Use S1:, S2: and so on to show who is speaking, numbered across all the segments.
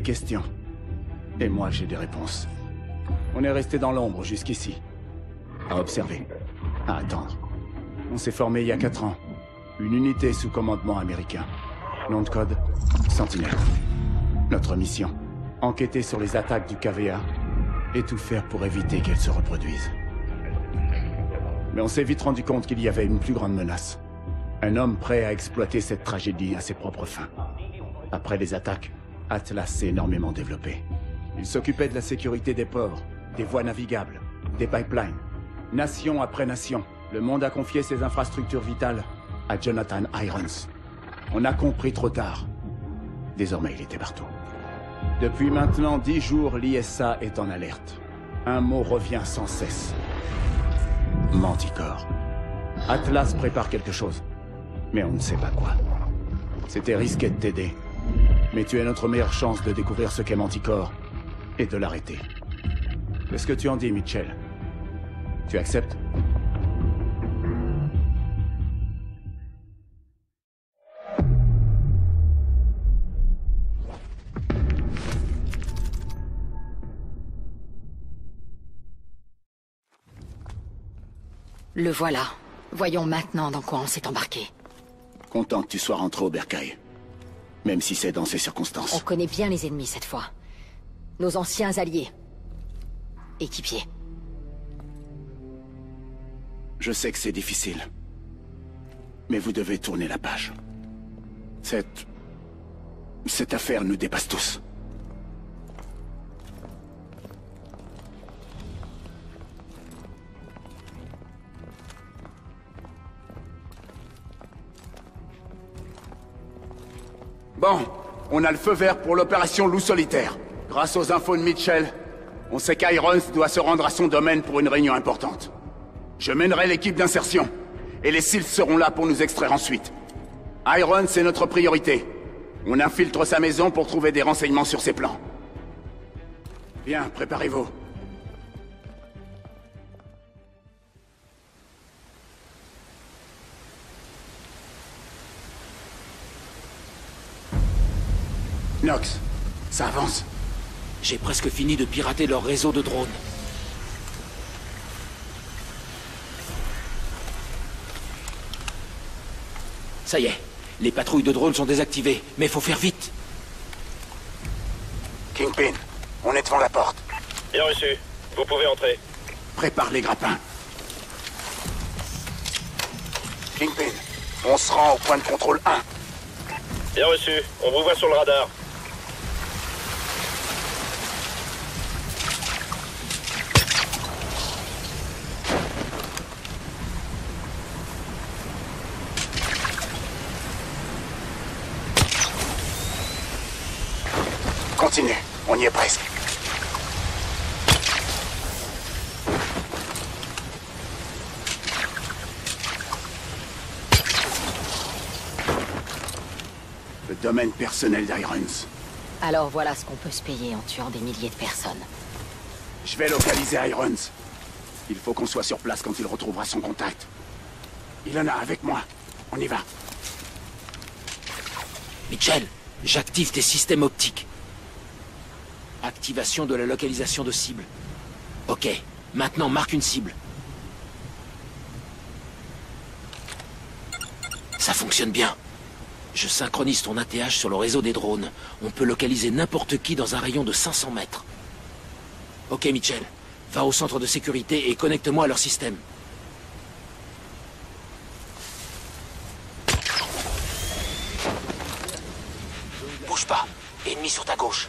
S1: questions. Et moi, j'ai des réponses. On est resté dans l'ombre jusqu'ici. À observer. À attendre. On s'est formé il y a quatre ans. Une unité sous commandement américain. Nom de code Sentinelle. Notre mission Enquêter sur les attaques du KVA et tout faire pour éviter qu'elles se reproduisent. Mais on s'est vite rendu compte qu'il y avait une plus grande menace. Un homme prêt à exploiter cette tragédie à ses propres fins. Après les attaques, Atlas s'est énormément développé. Il s'occupait de la sécurité des ports, des voies navigables, des pipelines. Nation après nation, le monde a confié ses infrastructures vitales à Jonathan Irons. On a compris trop tard. Désormais, il était partout. Depuis maintenant dix jours, l'ISA est en alerte. Un mot revient sans cesse. Manticore. Atlas prépare quelque chose. Mais on ne sait pas quoi. C'était risqué de t'aider. Mais tu es notre meilleure chance de découvrir ce qu'est Manticore et de l'arrêter. Qu'est-ce que tu en dis, Mitchell Tu acceptes?
S2: Le voilà. Voyons maintenant dans quoi on s'est embarqué.
S1: Content que tu sois rentré au bercail. Même si c'est dans ces circonstances.
S2: On connaît bien les ennemis cette fois. Nos anciens alliés. Équipiers.
S1: Je sais que c'est difficile. Mais vous devez tourner la page. Cette... Cette affaire nous dépasse tous. Bon, on a le feu vert pour l'opération Loup Solitaire. Grâce aux infos de Mitchell, on sait qu'Irons doit se rendre à son domaine pour une réunion importante. Je mènerai l'équipe d'insertion, et les SEALs seront là pour nous extraire ensuite. Irons c'est notre priorité. On infiltre sa maison pour trouver des renseignements sur ses plans. Bien, préparez-vous. Nox, ça avance.
S3: J'ai presque fini de pirater leur réseau de drones. Ça y est, les patrouilles de drones sont désactivées, mais faut faire vite.
S1: Kingpin, on est devant la porte.
S4: Bien reçu. Vous pouvez entrer.
S1: Prépare les grappins. Kingpin, on se rend au point de contrôle 1.
S4: Bien reçu. On vous voit sur le radar.
S1: Continue, on y est presque. Le domaine personnel d'Irons.
S2: Alors voilà ce qu'on peut se payer en tuant des milliers de personnes.
S1: Je vais localiser Irons. Il faut qu'on soit sur place quand il retrouvera son contact. Il en a avec moi. On y va.
S3: Mitchell, j'active tes systèmes optiques. Activation de la localisation de cible. Ok, maintenant marque une cible. Ça fonctionne bien. Je synchronise ton ATH sur le réseau des drones. On peut localiser n'importe qui dans un rayon de 500 mètres. Ok, Mitchell. Va au centre de sécurité et connecte-moi à leur système. Bouge pas. Ennemi sur ta gauche.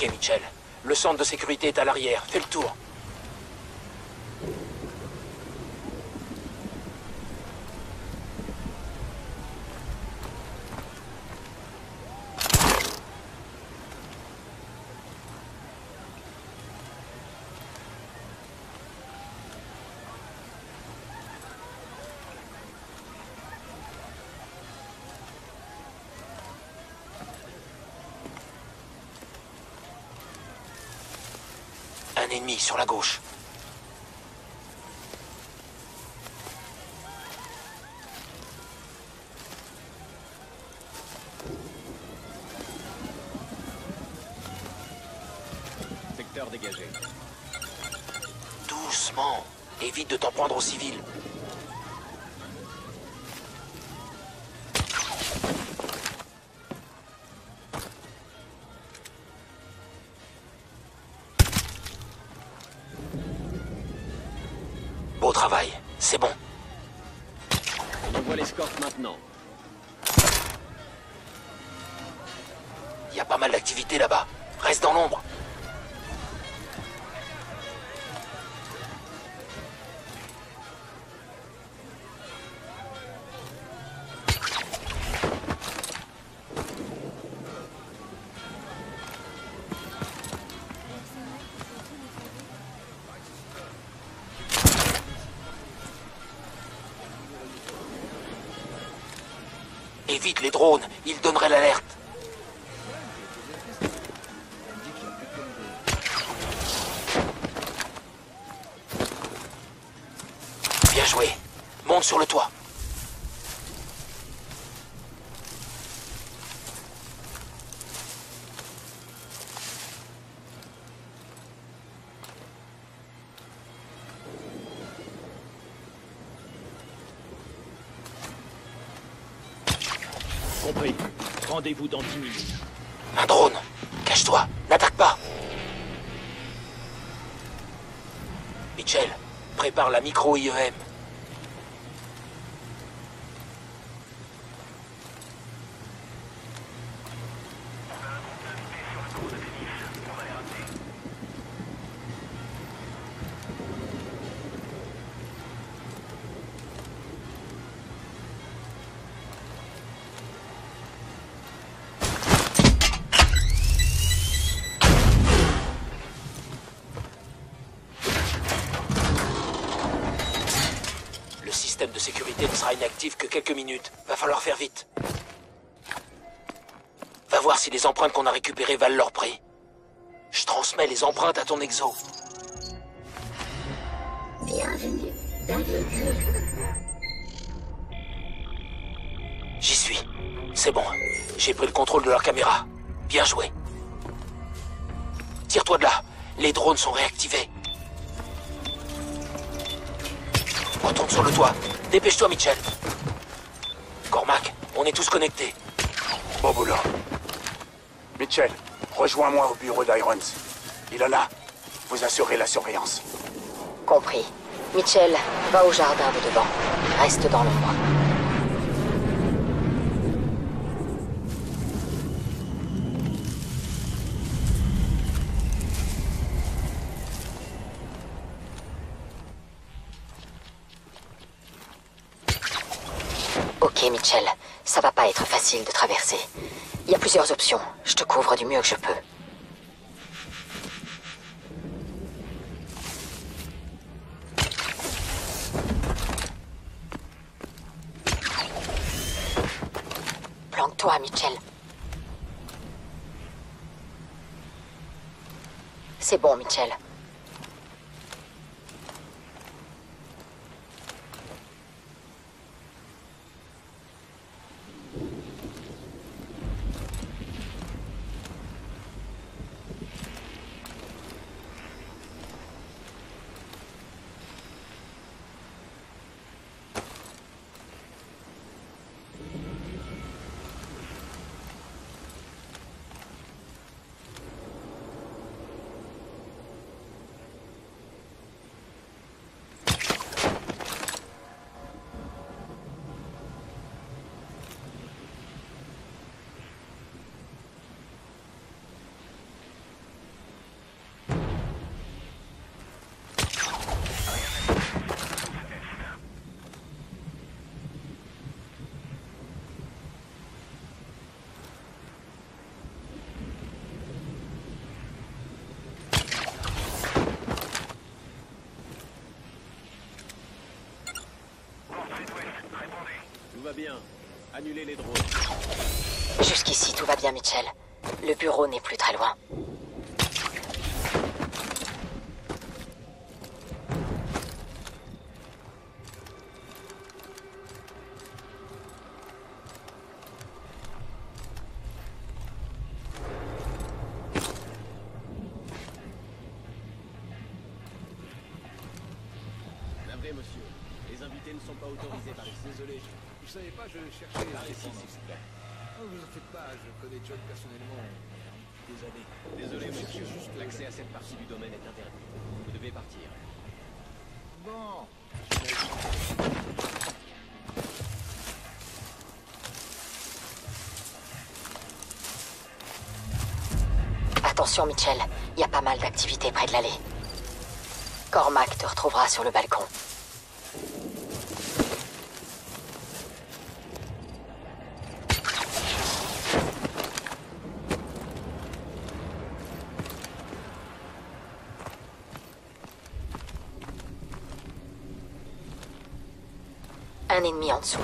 S3: Ok, Mitchell. Le centre de sécurité est à l'arrière. Fais le tour. Ennemi sur la gauche.
S1: Secteur dégagé.
S3: Doucement. Évite de t'en prendre aux civils. Il y a pas mal d'activité là-bas. Reste dans l'ombre. Joué. Monte sur le toit.
S5: Compris. Rendez-vous dans 10 minutes.
S3: Un drone. Cache-toi. N'attaque pas. Mitchell, prépare la micro-IEM. Ne sera inactif que quelques minutes. Va falloir faire vite. Va voir si les empreintes qu'on a récupérées valent leur prix. Je transmets les empreintes à ton exo. J'y suis. C'est bon. J'ai pris le contrôle de leur caméra. Bien joué. Tire-toi de là. Les drones sont réactivés. Retourne sur le toit. Dépêche-toi, Mitchell. Cormac, on est tous connectés.
S6: Bon boulot. Mitchell, rejoins-moi au bureau d'Irons. Ilona, vous assurez la surveillance.
S2: Compris. Mitchell, va au jardin de devant. Reste dans l'ombre. Ok, Mitchell. Ça va pas être facile de traverser. Il y a plusieurs options. Je te couvre du mieux que je peux. Planque-toi, Mitchell. C'est bon, Mitchell.
S7: Bien. Annulez les drones.
S2: Jusqu'ici, tout va bien, Mitchell. Le bureau n'est plus très loin.
S7: L'accès à cette partie du domaine est interdit. Vous devez partir.
S8: Bon.
S2: Attention, Mitchell. Il y a pas mal d'activités près de l'allée. Cormac te retrouvera sur le balcon. Un ennemi en dessous.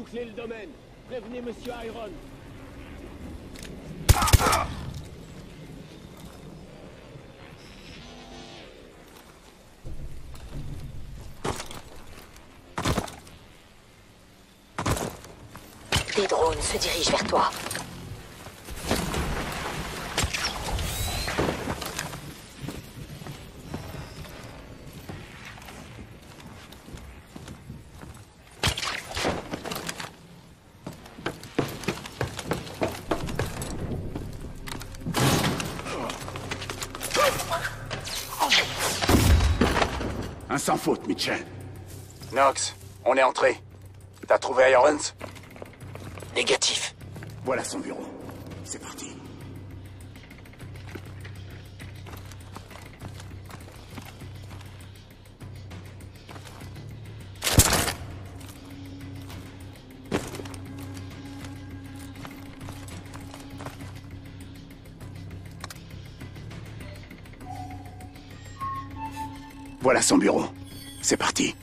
S7: Bouclez le domaine. Prévenez Monsieur Iron.
S2: Des drones se dirigent vers toi.
S1: Mitchell. Knox, on est entré. T'as trouvé Irons
S3: Négatif.
S1: Voilà son bureau. C'est parti. Voilà son bureau. C'est parti.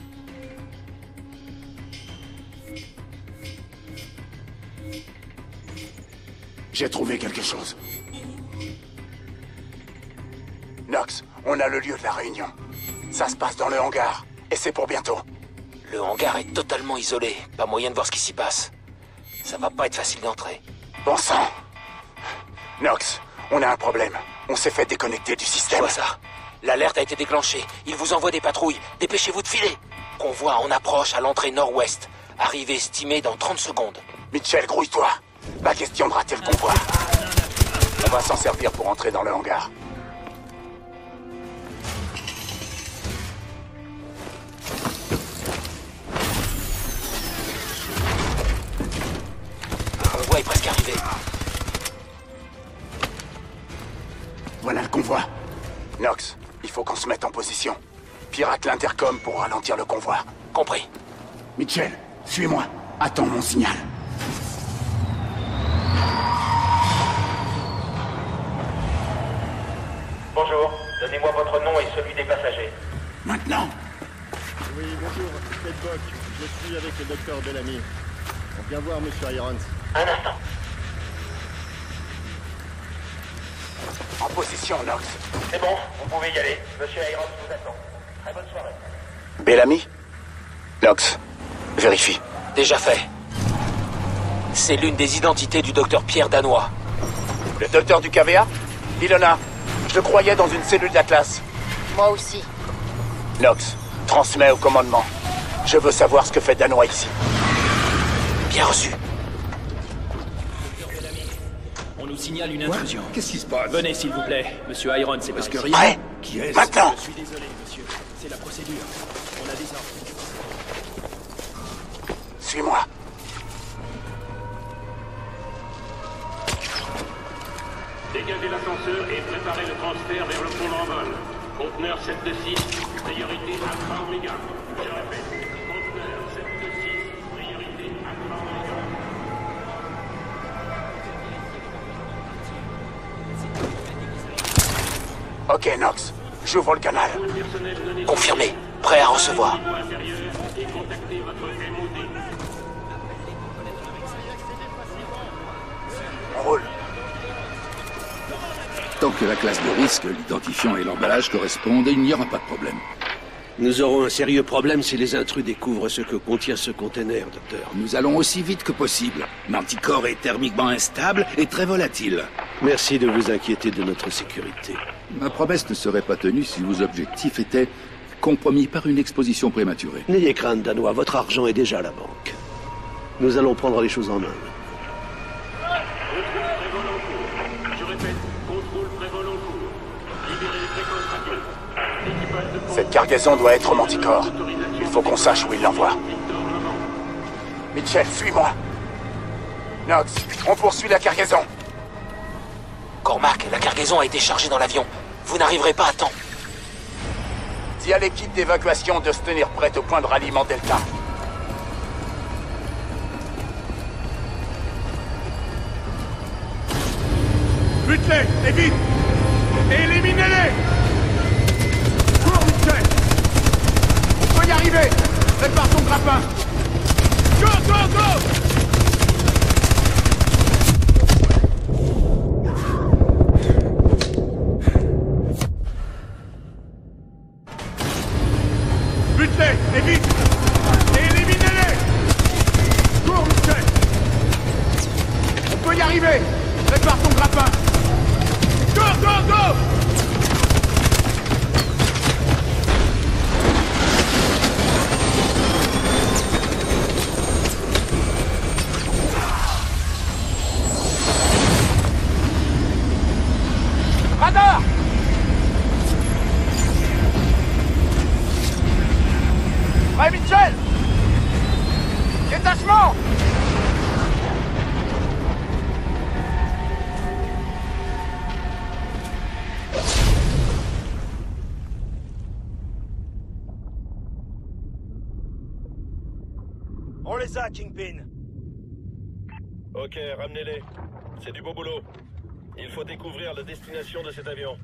S1: J'ai trouvé quelque chose. Knox, on a le lieu de la réunion. Ça se passe dans le hangar. Et c'est pour bientôt.
S3: Le hangar est totalement isolé. Pas moyen de voir ce qui s'y passe. Ça va pas être facile d'entrer.
S1: Bon sang Knox, on a un problème. On s'est fait déconnecter du système.
S3: vois ça? L'alerte a été déclenchée. Il vous envoie des patrouilles. Dépêchez-vous de filer. Convoi en approche à l'entrée nord-ouest. Arrivée estimée dans 30 secondes.
S1: Mitchell, grouille-toi. Pas question de rater le convoi. On va s'en servir pour entrer dans le hangar.
S3: Le convoi est presque arrivé.
S1: Voilà le convoi. Knox, il faut qu'on se mette en position. Pirate l'intercom pour ralentir le convoi.
S3: Compris.
S1: Mitchell, suis-moi. Attends mon signal.
S4: Bonjour, donnez-moi votre nom et celui des passagers.
S1: Maintenant
S9: Oui, bonjour, c'est Bock. Je suis avec le docteur Bellamy. On vient voir Monsieur Irons.
S4: Un instant.
S1: Position, Knox.
S4: C'est bon, vous pouvez y aller. Monsieur Irons vous attend. Très bonne soirée.
S1: Bellamy Knox, vérifie.
S3: Déjà fait. C'est l'une des identités du docteur Pierre Danois.
S1: Le docteur du KVA Ilona, je le croyais dans une cellule d'Atlas.
S2: Moi aussi.
S1: Nox, transmets au commandement. Je veux savoir ce que fait Danois ici.
S3: Bien reçu.
S5: On nous signale une intrusion.
S10: Qu'est-ce qui se passe
S5: Venez, s'il vous plaît. Monsieur Iron, c'est parce que rien.
S1: Prêt
S10: Qui est-ce
S1: Maintenant
S5: Je suis désolé, monsieur. C'est la procédure. On a des ordres.
S1: Suis-moi.
S11: Dégagez l'ascenseur et préparez le transfert vers le pont d'envol. Conteneur 726, priorité Alpha Omega.
S1: Ok, Nox. J'ouvre le canal.
S3: Confirmé. Prêt à recevoir.
S12: Tant que la classe de risque, l'identifiant et l'emballage correspondent, il n'y aura pas de problème.
S13: Nous aurons un sérieux problème si les intrus découvrent ce que contient ce conteneur, docteur.
S12: Nous allons aussi vite que possible. Manticore est thermiquement instable et très volatile.
S13: Merci de vous inquiéter de notre sécurité.
S12: Ma promesse ne serait pas tenue si vos objectifs étaient compromis par une exposition prématurée.
S13: N'ayez crainte, Danois, votre argent est déjà à la banque. Nous allons prendre les choses en main.
S1: Cargaison doit être au Manticore. Il faut qu'on sache où il l'envoie. Mitchell, suis-moi. Nox, on poursuit la cargaison.
S3: Cormac, la cargaison a été chargée dans l'avion. Vous n'arriverez pas à temps.
S1: Dis à l'équipe d'évacuation de se tenir prête au point de ralliement Delta.
S10: Bute-les Et vite Éliminez-les Cours, Mitchell On peut y arriver. Prépare ton grappin. Go, go, go Bute-les Et vite Éliminez-les Cours, Mitchell On peut y arriver Prépare ton grappin Go, go, go
S1: Radar Mitchell Détachement
S14: On les a, Kingpin.
S11: Ok, ramenez-les. C'est du beau boulot. Il faut découvrir la destination de cet avion.